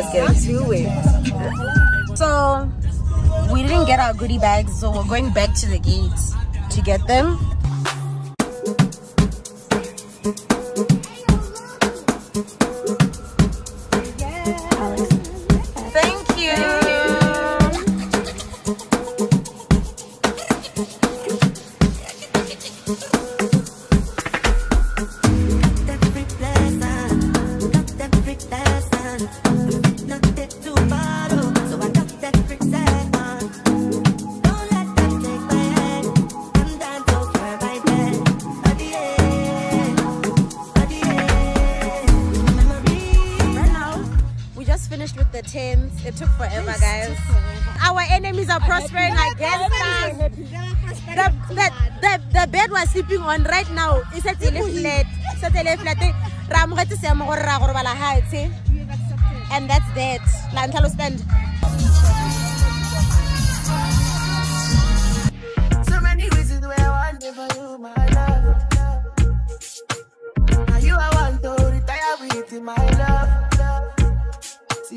Let's get into it. So, we didn't get our goodie bags, so we're going back to the gates to get them. Tents. It took forever, guys. Our enemies are prospering against us. The, the, the, the bed we're sleeping on right now is a flat. It's a flat. Ra amogetse seemo gore ra go robala hatshe. And that's that. La ntlha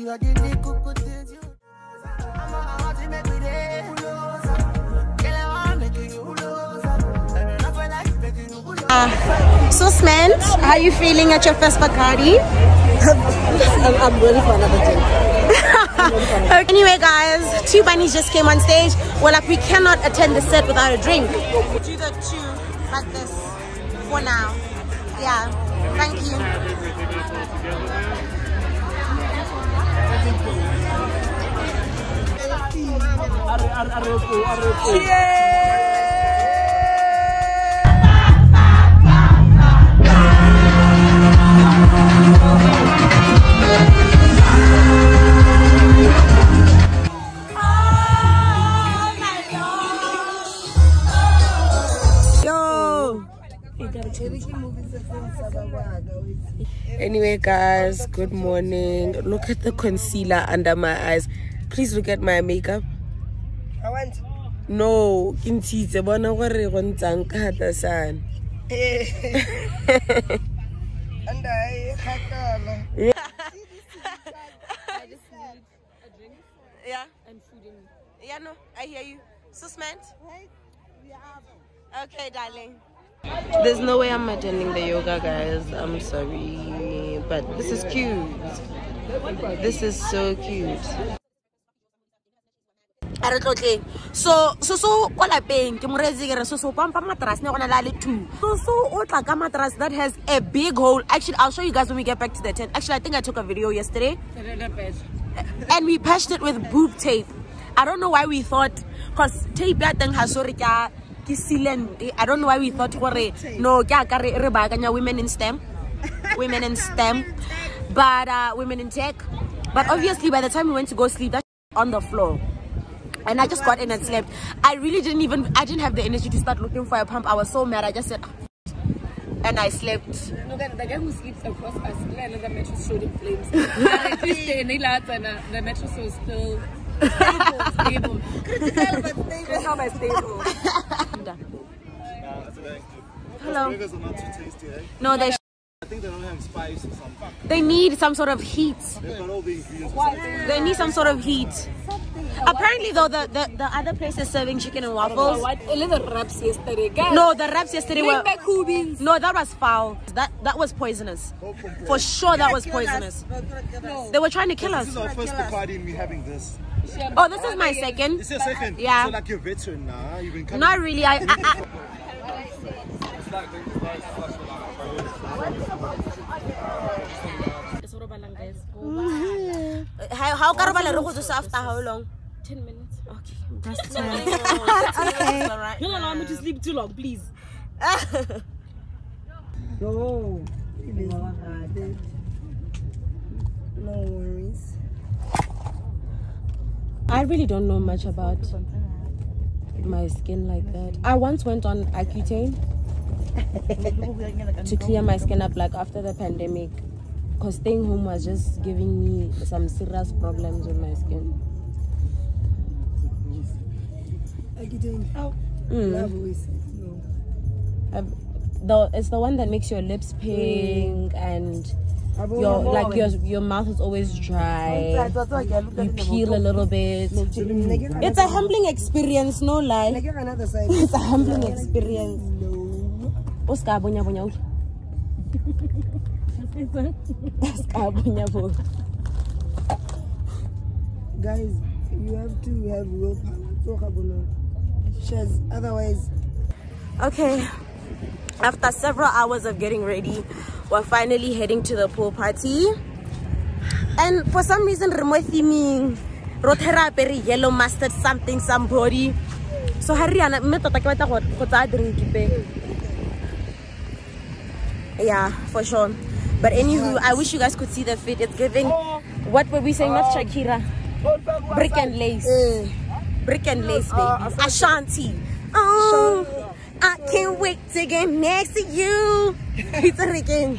See I give you good, good things you. I'm a, I want to make me there. Girl, I want to make you lose. And enough when I make you lose. Uh, so, Smant, how are you feeling at your first Bacardi? I'm, I'm ready for another drink. anyway, guys, two bunnies just came on stage. We're like, we cannot attend the set without a drink. Do the two like this for now. Yeah, thank you. Yo. Anyway, guys, good morning. Look at the concealer under my eyes. Please look at my makeup. I want. No, ke ntshitse bona gore go ntshang ka hata sana. And I hakala. Yeah. And food in Yeah, no, I hear you. So smart. Okay, darling. There's no way I'm attending the yoga, guys. I'm sorry. But this is cute. This is so cute. A re tlotle. So so so kwa lapeng ke moretse ke re so so pampa matras ne gona la le two. So so o tla ka matras that has a big hole. Actually i'll show you guys when we get back to the tent. Actually i think i took a video yesterday. And we patched it with boob tape. I don't know why we thought because tape ya teng ha so re ka ke sealant. I don't know why we thought gore no ke aka re baakanya women in stem. Women in stem. But uh women in tech. But obviously by the time we went to go sleep that on the floor and I just got in and slept. I really didn't even, I didn't have the energy to start looking for a pump. I was so mad. I just said, and I slept. No, the, the guy who sleeps across us, the mattress showed in flames. At least in Ilatana, the mattress was still stable, stable. Critical but stable. Critical but stable. Hello. Burgers are not too tasty, eh? No, they I think they don't have spice or something. they need some sort of heat. They've got all the ingredients. for. They need some sort of heat. Apparently, though, the, the, the other place is serving chicken and waffles. What? A little wraps yesterday, guys. No, the wraps yesterday Bring were. back who beans. No, that was foul. That that was poisonous. For sure, that was poisonous. They were trying to kill This us. is our first Bacardi and we having this. Oh, this is my second. It's your second. Yeah. So like you're veteran now. You've been coming. Not really. I, I, I how how ka robala re go tsosa after how long? 10 minutes. Okay, that's fine. okay. All right. Don't allow me to sleep too long, please. No. It is hard. No worries. I really don't know much about my skin like that. I once went on Accutane to clear my skin up like after the pandemic because staying home was just giving me some serious problems with my skin. Mm. I've always said no. I've, the, it's the one that makes your lips pink and your like your your mouth is always dry. You peel a little bit. It's a humbling experience, no lie. Like another side. It's a humbling experience. Guys, you have to have willpower. Otherwise, Okay, after several hours of getting ready, we're finally heading to the pool party. And for some reason, we're theming Rotherapere yellow mustard something somebody. So mme tota ke batla go go tsaya drink. Yeah, for sure. But anywho, I wish you guys could see the fit. It's giving. What were we saying? Not Shakira. Brick and lace. Brick and lace, baby. Ashanti. Oh, I can't wait to get next to you. It's a again.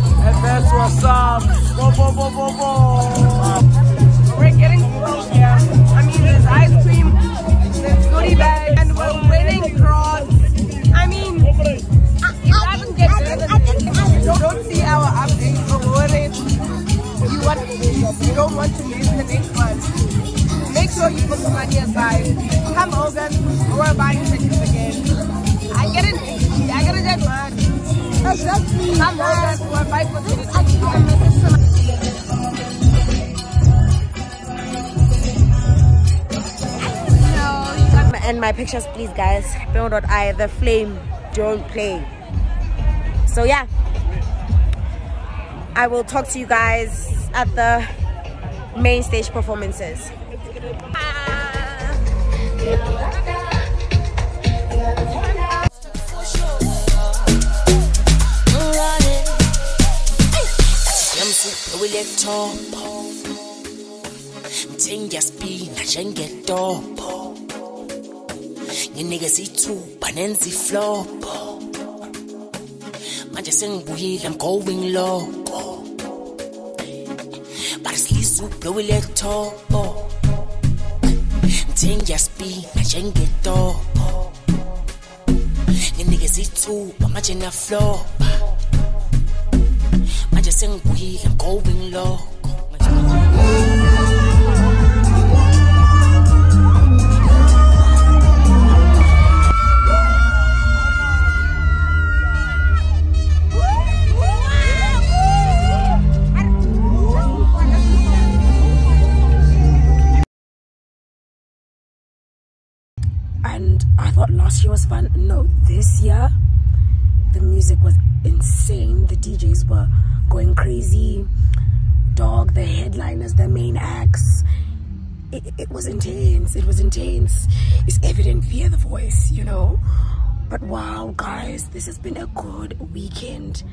and that's what's up. Bo, bo, bo, bo, bo. we're getting close here. I mean, there's ice cream, there's goodie bag, and we're winning draws. I mean, it doesn't get better than this. Don't see our updates for it. You want, you don't want to miss the next one. Make sure you put some money aside. Come August, we're buying tickets again. I get it, I get it that much. And my pictures, please, guys. Film.i, the flame, don't play. So, yeah. I will talk to you guys at the main stage performances. Ngamsiphiwile top Mthenga spina njengetopho. Nginikeza ithuba nenza iflopho. Manje sengibuyile I'm going loco. Barisisu blowile topho Mthenga spina njengetopho. Nginikeza ithuba manje na flopho sengibuyile and I thought last year was fun. No, this year the music was insane. The DJs were going crazy. Dog, the headliners, the main acts. It, it was intense. It was intense. It's evident via the voice, you know. But wow, guys, this has been a good weekend.